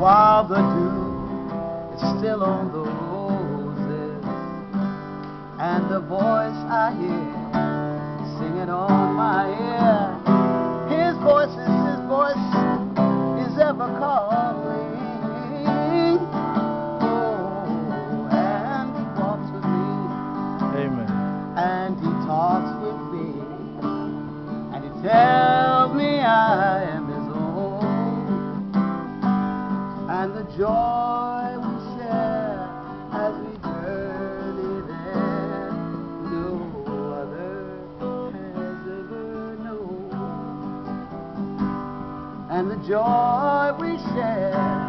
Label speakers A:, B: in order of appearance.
A: of the dew is still on the roses, and the voice I hear singing on my ear. His voice is his voice is ever calling. Oh, and he walks with me,
B: Amen.
A: and he talks with me, and he tells and the joy we share as we journey there, no other has ever known, and the joy we share.